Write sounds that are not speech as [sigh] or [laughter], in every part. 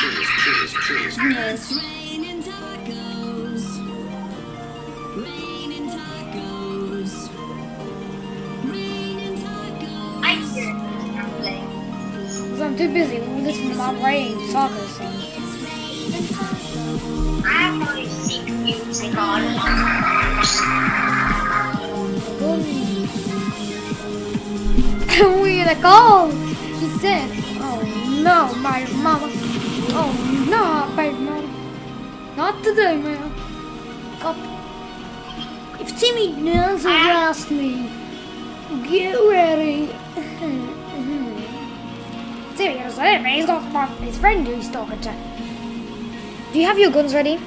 Tacos. Raining tacos. I hear I'm. Too busy listening to my rain soccer song. I have no sick music on. we gonna go. She said, "Oh no, my mama. Oh no, mama. Not today, man. Up. If Timmy doesn't ask me, get ready." [laughs] Say man. He's got my- his friend who he's talking to. Do you have your guns ready?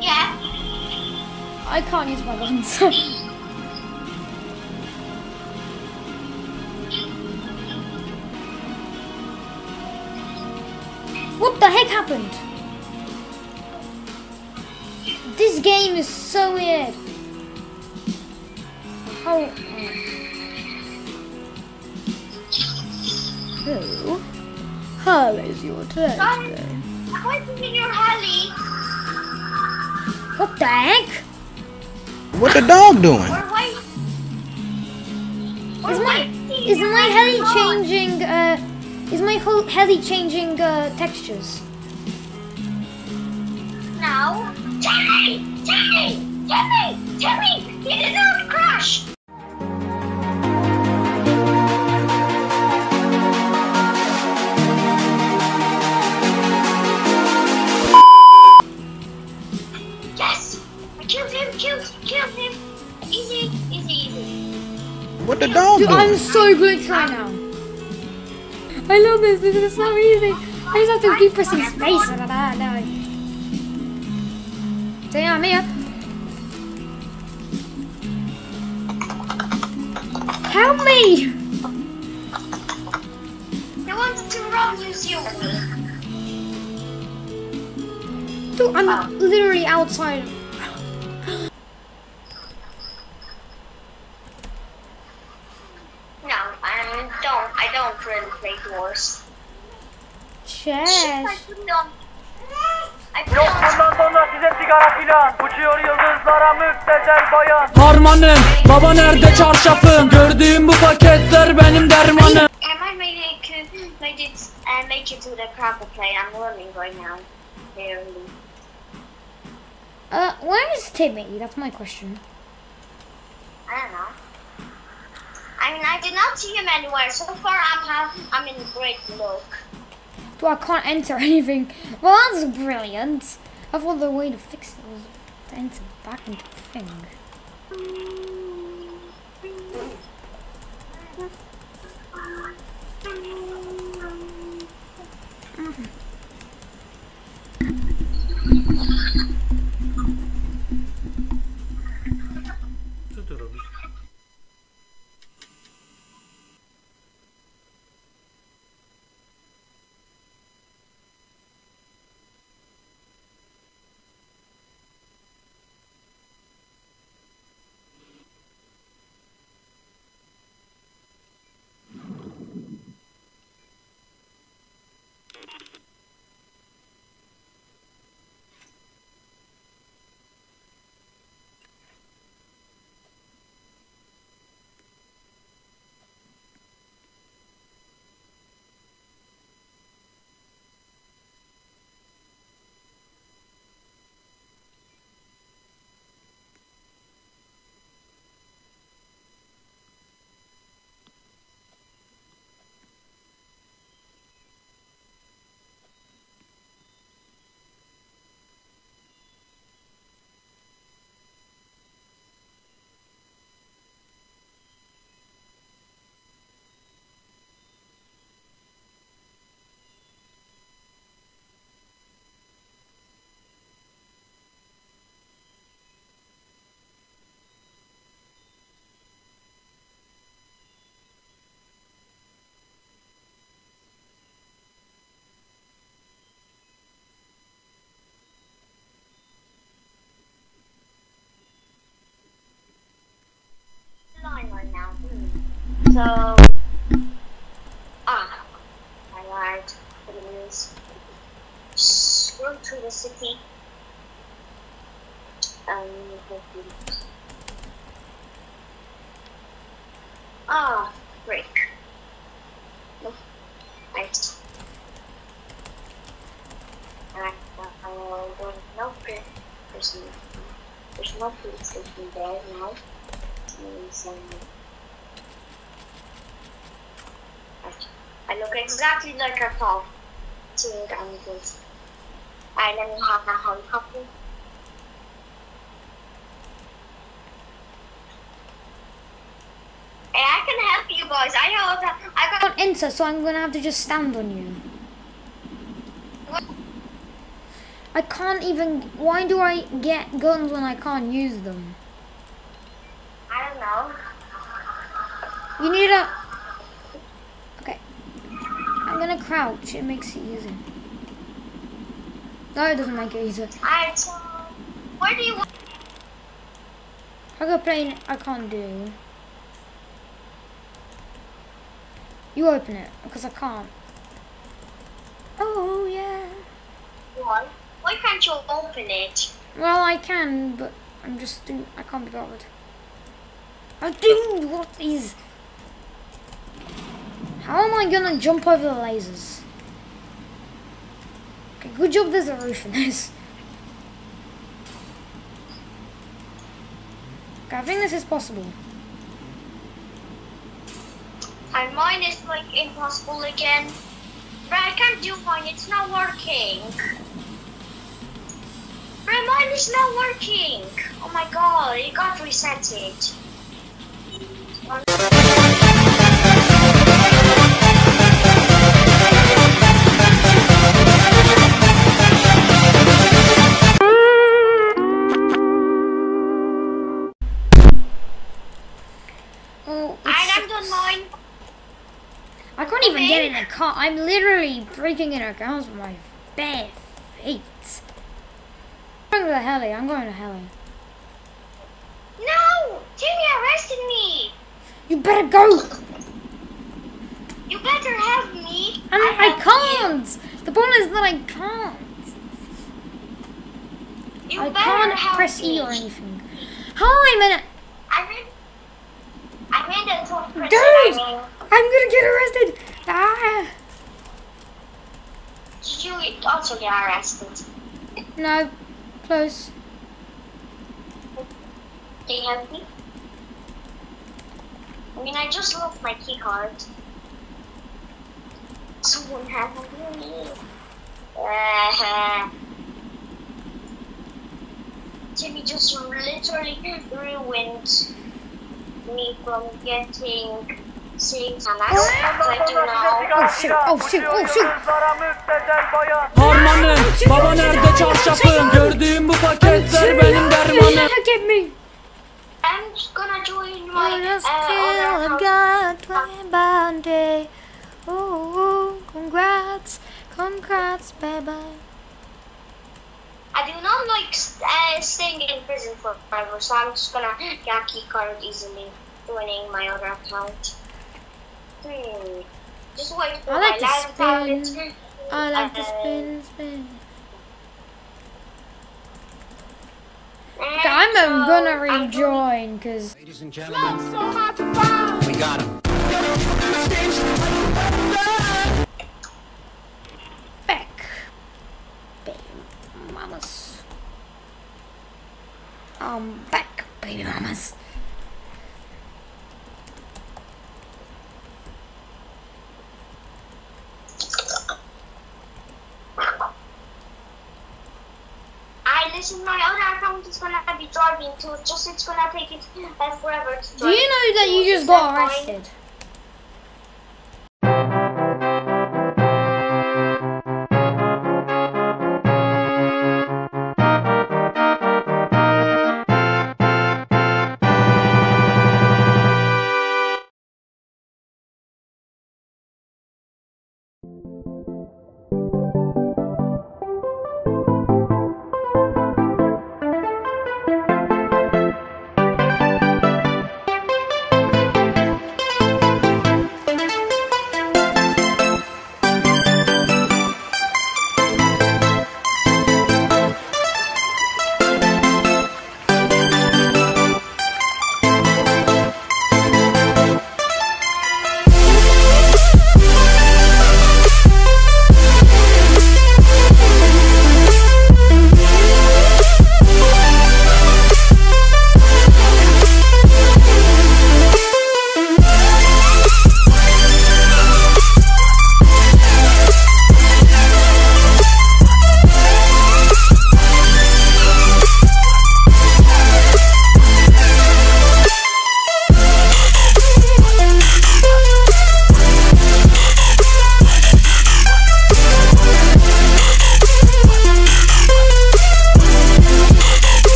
Yeah. I can't use my guns. [laughs] happened? This game is so weird. How? Who? How is your turn Um, today? What's in your heli? What the heck? What the dog doing? Or why? Or Is my why is my heli changing? Uh, is my whole heli changing uh, textures? No. Timmy! Timmy! Timmy! Timmy! He did not crash! Yes! I killed him! Killed! Him! Killed him! Easy! Easy! Easy! What the dog Dude, I'm doing? so glitched right now. I love this. This is so easy. I just have to keep pressing space. And I know. So yeah, I'm here. Help me! They wanted to run you. Dude, I'm ah. literally outside. No, I don't. I don't really play doors. I Chess. Yok bundan sonra size sigara filan Uçuyor yıldızlara müptezel bayan Harmanım baba nerede çarşafım Gördüğüm bu paketler benim dermanım Am I it could made it and make it to the proper play? I'm learning right now. Barely. Uh, where is Timmy? That's my question. I don't know. I mean, I did not see him anywhere. So far, I'm I'm in great look. I can't enter [laughs] anything. Well, that's brilliant. I thought the way to fix it was to enter back into the thing. to the city. Um, ah, break. No, I. I, uh, I don't know. There's no, there's no police station there now. There's, um, I look exactly like a cop. So I'm. Alright, let me have that helicopter. Hey, I can help you guys. I know that I I got can't enter, so I'm gonna have to just stand on you. I can't even. Why do I get guns when I can't use them? I don't know. You need a. Okay. I'm gonna crouch. It makes it easier. No, it doesn't make it easier. Alright, so where do you want? I got plane. I can't do. You open it because I can't. Oh yeah. Why? Why can't you open it? Well, I can, but I'm just do. I can't be bothered. I do what is. How am I gonna jump over the lasers? Okay, good job. There's a roof in this. Okay, I think this is possible. And mine is like impossible again. But I can't do mine. It's not working. But mine is not working. Oh my god! You got reset I'm literally breaking in a car with my bare feet. I'm going to the heli. I'm going to heli. No! Timmy arrested me! You better go. You better have me. And I, have can't. The problem is that I can't. You, you I better can't press. E or anything. Hi, minute. I mean, I mean. Dude! I mean, I'm gonna get arrested. Ah. Did you also get arrested? No. Close. Can you help me? I mean, I just lost my key card. Someone help me. Uh, Jimmy just literally ruined me from getting and I do. Oh, oh, oh, baba nerede çarşafın Gördüğüm bu paketler benim dermanım. I'm just gonna join my uh, other. Oh, congrats, congrats, baby. I do not like uh, staying in prison forever, so I'm just gonna a card easily, joining my other account. Hmm. Just wait for I like my to spin. I like to spin, spin. and Okay, I'm so gonna I'm rejoin because Ladies and gentlemen, we got him. this is my other account. It's gonna be driving too. It's just it's gonna take it uh, forever to drive. Do you know that you just got arrested?